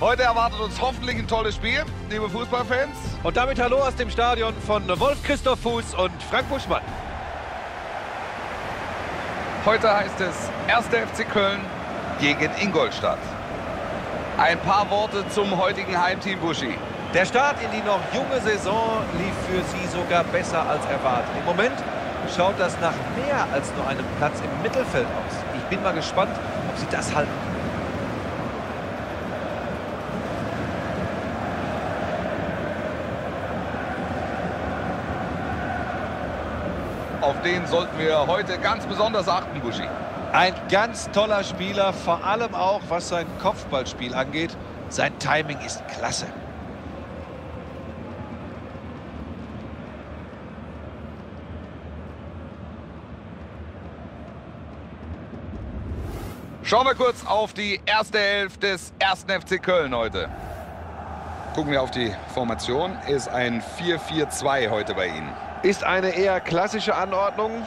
Heute erwartet uns hoffentlich ein tolles Spiel, liebe Fußballfans. Und damit Hallo aus dem Stadion von Wolf Christoph Fuß und Frank Buschmann. Heute heißt es 1. FC Köln gegen Ingolstadt. Ein paar Worte zum heutigen Heimteam Buschi. Der Start in die noch junge Saison lief für sie sogar besser als erwartet. Im Moment schaut das nach mehr als nur einem Platz im Mittelfeld aus. Ich bin mal gespannt, ob sie das halten können. Auf den sollten wir heute ganz besonders achten, Buschi. Ein ganz toller Spieler, vor allem auch was sein Kopfballspiel angeht. Sein Timing ist klasse. Schauen wir kurz auf die erste Elf des ersten FC Köln heute. Gucken wir auf die Formation. Ist ein 4-4-2 heute bei Ihnen. Ist eine eher klassische Anordnung,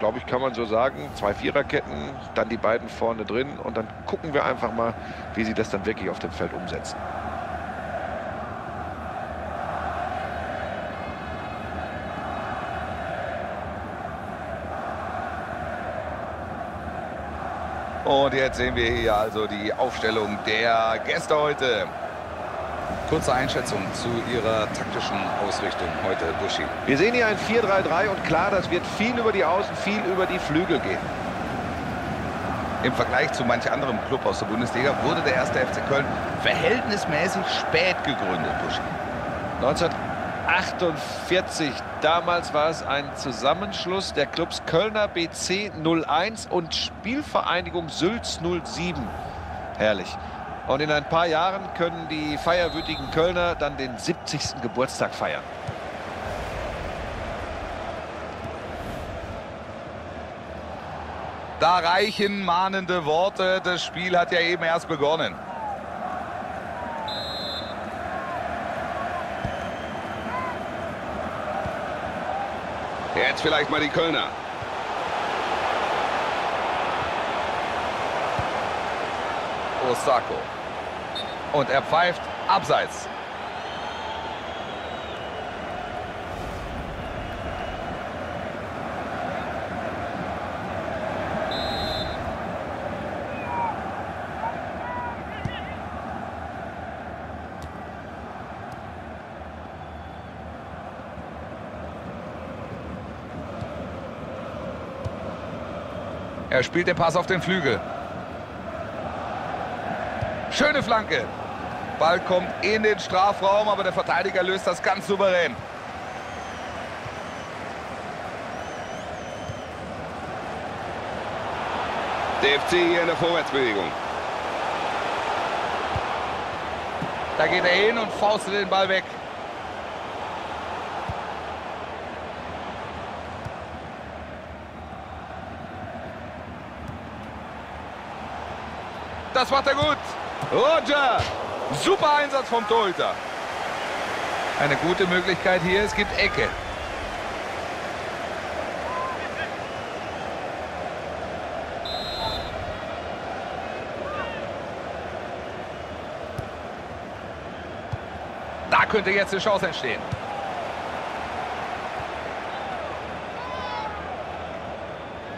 glaube ich, kann man so sagen. Zwei Viererketten, dann die beiden vorne drin und dann gucken wir einfach mal, wie sie das dann wirklich auf dem Feld umsetzen. Und jetzt sehen wir hier also die Aufstellung der Gäste heute. Kurze Einschätzung zu Ihrer taktischen Ausrichtung heute, Buschi. Wir sehen hier ein 4-3-3 und klar, das wird viel über die Außen, viel über die Flügel gehen. Im Vergleich zu manch anderem Club aus der Bundesliga wurde der erste FC Köln verhältnismäßig spät gegründet, Buschi. 1948, damals war es ein Zusammenschluss der Clubs Kölner BC 01 und Spielvereinigung Sülz 07. Herrlich. Und in ein paar Jahren können die feierwütigen Kölner dann den 70. Geburtstag feiern. Da reichen mahnende Worte. Das Spiel hat ja eben erst begonnen. Jetzt vielleicht mal die Kölner. Osako. Und er pfeift abseits. Er spielt den Pass auf den Flügel. Schöne Flanke. Ball kommt in den Strafraum, aber der Verteidiger löst das ganz souverän. Der FC hier in der Vorwärtsbewegung. Da geht er hin und faustet den Ball weg. Das macht er gut. Roger. Super Einsatz vom Torhüter. Eine gute Möglichkeit hier. Es gibt Ecke. Da könnte jetzt eine Chance entstehen.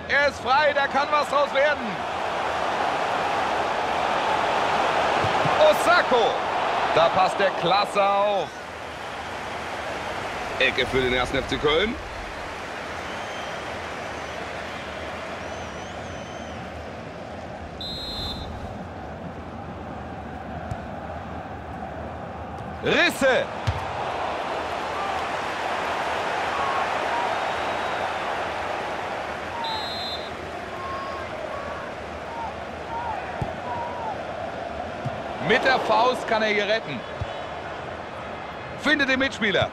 Er ist frei, da kann was draus werden. Osako. Da passt der klasse auf. Ecke für den ersten FC Köln. Risse. Mit der Faust kann er hier retten. Findet den Mitspieler.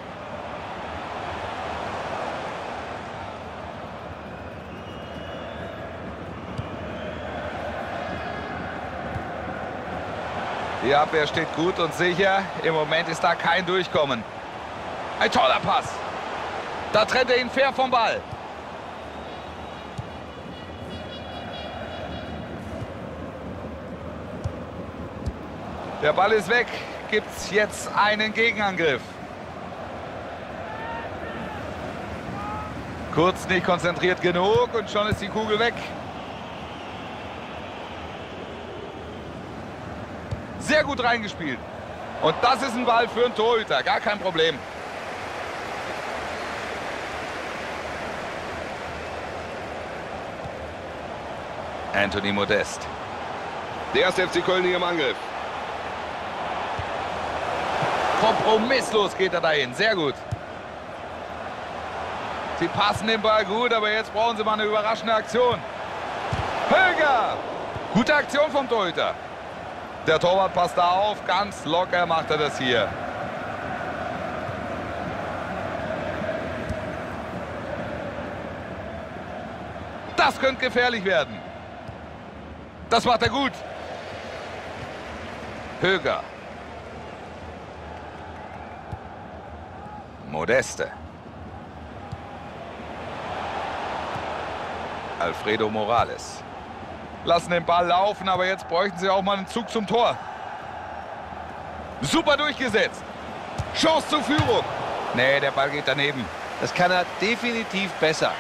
Die Abwehr steht gut und sicher. Im Moment ist da kein Durchkommen. Ein toller Pass. Da trennt er ihn fair vom Ball. Der Ball ist weg. Gibt es jetzt einen Gegenangriff. Kurz nicht konzentriert genug und schon ist die Kugel weg. Sehr gut reingespielt. Und das ist ein Ball für einen Torhüter, gar kein Problem. Anthony Modest. Der erste FC Köln hier im Angriff. Kompromisslos geht er dahin. Sehr gut. Sie passen den Ball gut, aber jetzt brauchen sie mal eine überraschende Aktion. Höger! Gute Aktion vom Torhüter. Der Torwart passt da auf. Ganz locker macht er das hier. Das könnte gefährlich werden. Das macht er gut. Höger. Modeste. Alfredo Morales. Lassen den Ball laufen, aber jetzt bräuchten sie auch mal einen Zug zum Tor. Super durchgesetzt. Chance zur Führung. Nee, der Ball geht daneben. Das kann er definitiv besser.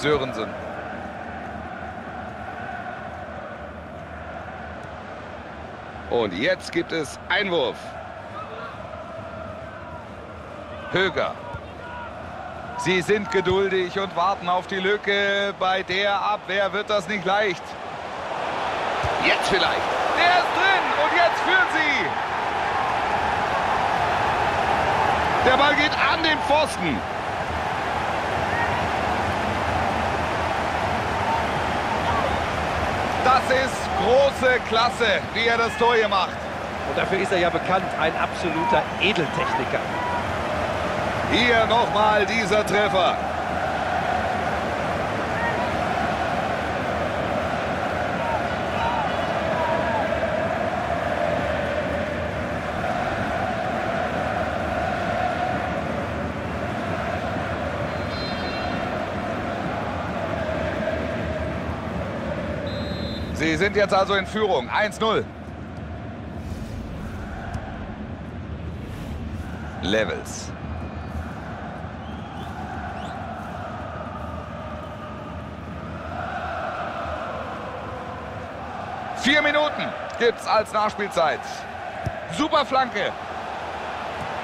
Sörensen. Und jetzt gibt es Einwurf. Höger. Sie sind geduldig und warten auf die Lücke. Bei der Abwehr wird das nicht leicht. Jetzt vielleicht. Der ist drin und jetzt führen sie. Der Ball geht an den Pfosten. Ist große Klasse, wie er das Tor hier macht. Und dafür ist er ja bekannt, ein absoluter Edeltechniker. Hier nochmal dieser Treffer. Sind jetzt also in Führung. 1-0. Levels. Vier Minuten gibt's als Nachspielzeit. Super Flanke.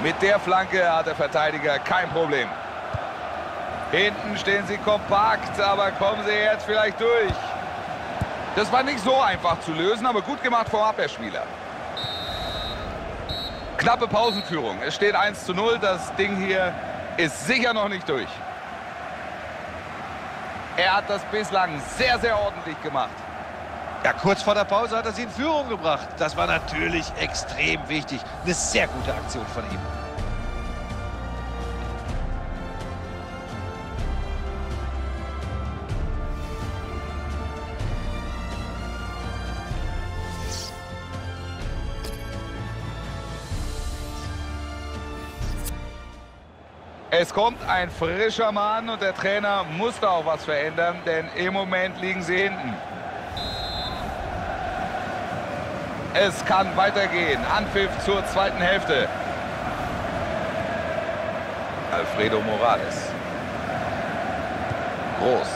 Mit der Flanke hat der Verteidiger kein Problem. Hinten stehen sie kompakt, aber kommen sie jetzt vielleicht durch. Das war nicht so einfach zu lösen, aber gut gemacht vom Abwehrspieler. Knappe Pausenführung. Es steht 1 zu 0. Das Ding hier ist sicher noch nicht durch. Er hat das bislang sehr, sehr ordentlich gemacht. Ja, kurz vor der Pause hat er sie in Führung gebracht. Das war natürlich extrem wichtig. Eine sehr gute Aktion von ihm. Es kommt ein frischer Mann und der Trainer muss da auch was verändern, denn im Moment liegen sie hinten. Es kann weitergehen. Anpfiff zur zweiten Hälfte. Alfredo Morales. Groß.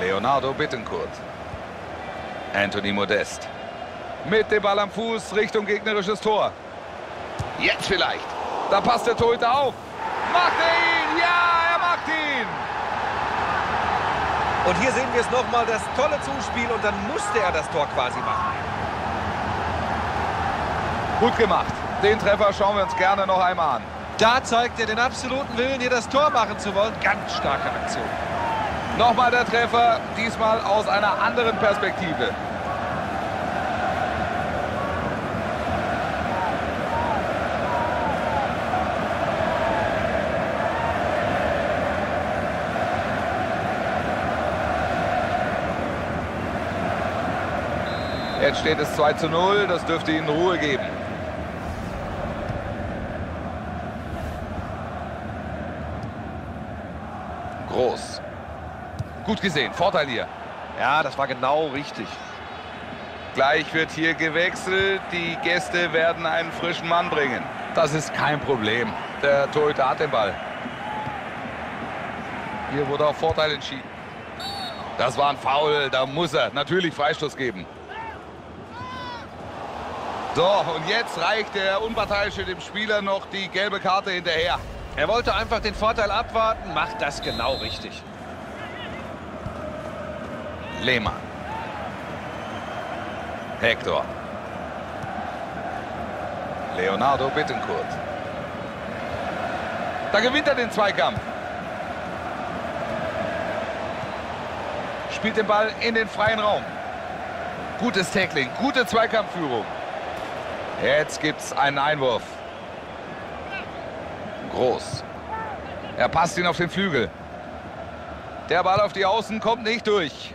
Leonardo Bittencourt. Anthony Modest. Mit dem Ball am Fuß Richtung gegnerisches Tor. Jetzt vielleicht. Da passt der Torhüter auf. Macht er ihn? Ja, er macht ihn. Und hier sehen wir es nochmal, das tolle Zuspiel und dann musste er das Tor quasi machen. Gut gemacht. Den Treffer schauen wir uns gerne noch einmal an. Da zeigt er den absoluten Willen, hier das Tor machen zu wollen. Ganz starke Aktion. Nochmal der Treffer, diesmal aus einer anderen Perspektive. Jetzt steht es 2 zu 0. Das dürfte ihnen Ruhe geben. Groß. Gut gesehen. Vorteil hier. Ja, das war genau richtig. Gleich wird hier gewechselt. Die Gäste werden einen frischen Mann bringen. Das ist kein Problem. Der Torhüter hat den Ball. Hier wurde auf Vorteil entschieden. Das war ein Foul. Da muss er natürlich Freistoß geben. So, und jetzt reicht der Unparteiische dem Spieler noch die gelbe Karte hinterher. Er wollte einfach den Vorteil abwarten, macht das genau richtig. Lehmann. Hector. Leonardo Bittencourt. Da gewinnt er den Zweikampf. Spielt den Ball in den freien Raum. Gutes Tackling, gute Zweikampfführung. Jetzt gibt es einen Einwurf. Groß. Er passt ihn auf den Flügel. Der Ball auf die Außen kommt nicht durch.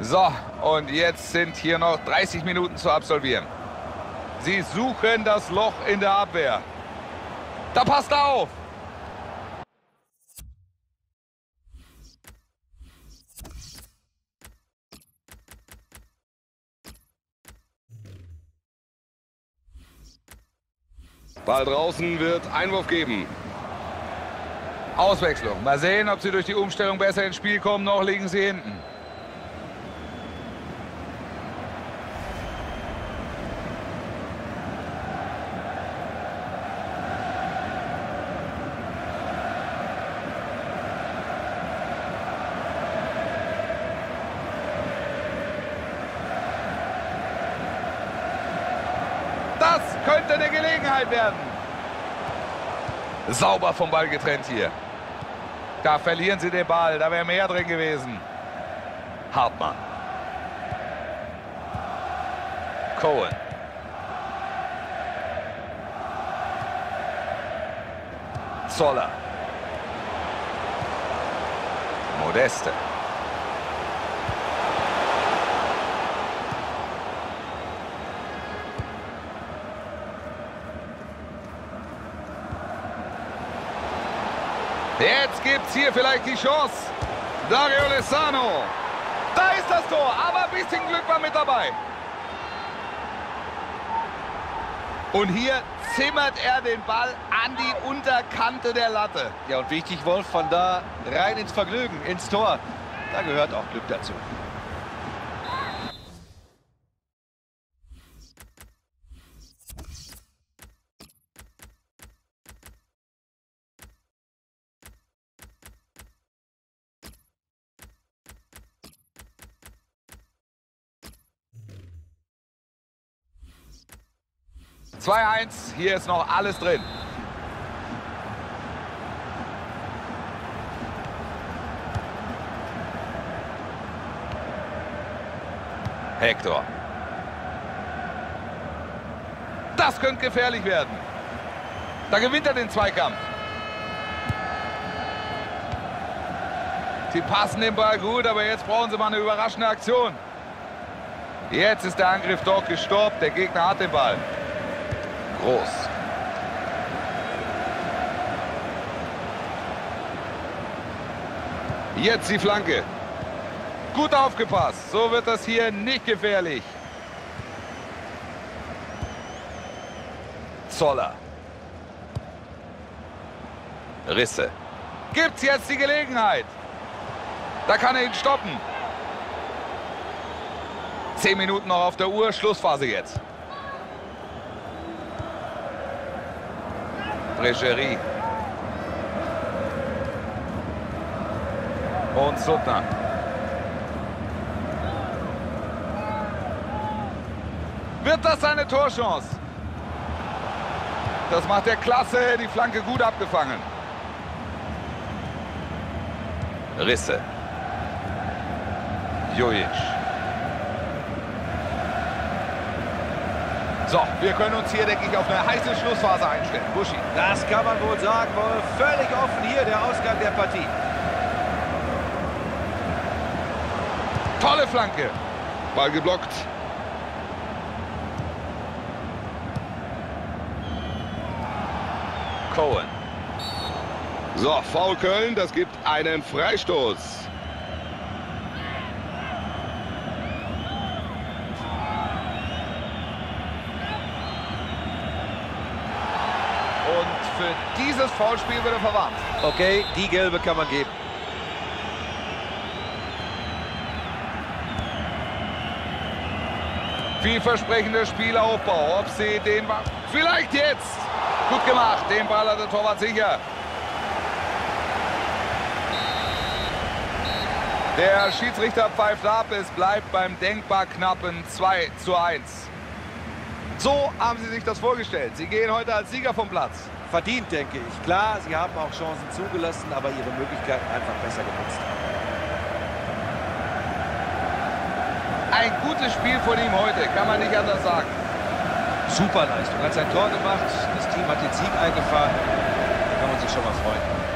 So, und jetzt sind hier noch 30 Minuten zu absolvieren. Sie suchen das Loch in der Abwehr. Da passt er auf. Ball draußen wird Einwurf geben. Auswechslung. Mal sehen, ob sie durch die Umstellung besser ins Spiel kommen. Noch liegen sie hinten. Das könnte eine Gelegenheit werden. Sauber vom Ball getrennt hier. Da verlieren sie den Ball. Da wäre mehr drin gewesen. Hartmann. Cohen. Zoller. Modeste. Gibt's hier vielleicht die Chance. Dario Lessano. Da ist das Tor, aber ein bisschen Glück war mit dabei. Und hier zimmert er den Ball an die Unterkante der Latte. Ja, und wichtig, Wolf, von da rein ins Vergnügen, ins Tor. Da gehört auch Glück dazu. Zwei eins, hier ist noch alles drin. Hector. Das könnte gefährlich werden. Da gewinnt er den Zweikampf. Sie passen den Ball gut, aber jetzt brauchen sie mal eine überraschende Aktion. Jetzt ist der Angriff doch gestoppt. Der Gegner hat den Ball. Groß. Jetzt die Flanke. Gut aufgepasst. So wird das hier nicht gefährlich. Zoller. Risse. Gibt's jetzt die Gelegenheit. Da kann er ihn stoppen. Zehn Minuten noch auf der Uhr. Schlussphase jetzt. Bregerie. Und Suttner. Wird das eine Torchance? Das macht er klasse. Die Flanke gut abgefangen. Risse. Jojic. So, wir können uns hier, denke ich, auf eine heiße Schlussphase einstellen. Buschi. Das kann man wohl sagen, Wolf. Völlig offen hier der Ausgang der Partie. Tolle Flanke. Ball geblockt. Cohen. So, Foul Köln, das gibt einen Freistoß. Und dieses Foulspiel wird er verwarnt. Okay, die gelbe kann man geben. Vielversprechender Spielaufbau. Ob sie den... Vielleicht jetzt! Gut gemacht, den Ball hat der Torwart sicher. Der Schiedsrichter pfeift ab, es bleibt beim denkbar knappen 2 zu 1. So haben sie sich das vorgestellt. Sie gehen heute als Sieger vom Platz. Verdient, denke ich. Klar, sie haben auch Chancen zugelassen, aber ihre Möglichkeiten einfach besser genutzt. Ein gutes Spiel von ihm heute, kann man nicht anders sagen. Super Leistung. Hat sein Tor gemacht, das Team hat den Sieg eingefahren. Da kann man sich schon mal freuen.